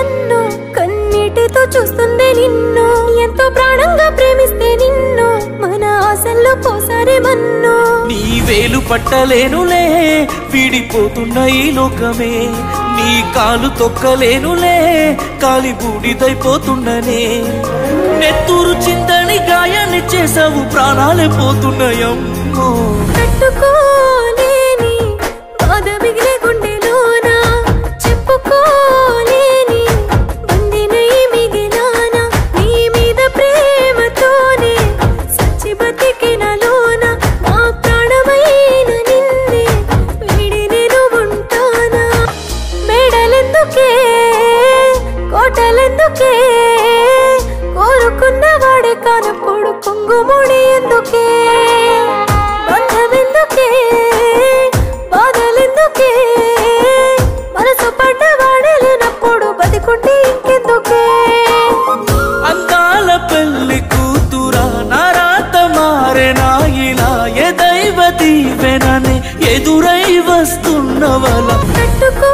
నన్ను కన్నీటితో చూస్తుంది నిన్ను. ఎంతో ప్రాణంగా ప్రేమిస్తే నిన్ను. మన ఆశల్లో పోసారే మన్ను. నీ వేలు పట్టలేనులే విడిపోతున్న ఈ లోకమే. నీ కాలు తొక్కలేనులే కాలి బూడిదైపోతున్ననే నెత్తూరు చిందని గాయాన్ని చేసావు ప్రాణాలే పోతున్నాయమ్మో. తట్టుకోలేని మేడలెందుకే కోటలెందుకే? కోరుకున్న వాడే కుంగుముడి ఎందుకే? బంధమెందుకే? బాధలెందుకే? మనసు పడ్డవాడే లేనప్పుడు బతికుంటే ఇంకెందుకే? అందాల పెళ్ళి కూతురా నరాత మారెనా ఇలా ఏ దైవ దీవెనని ఎదురై వస్తున్నవల. తట్టుకో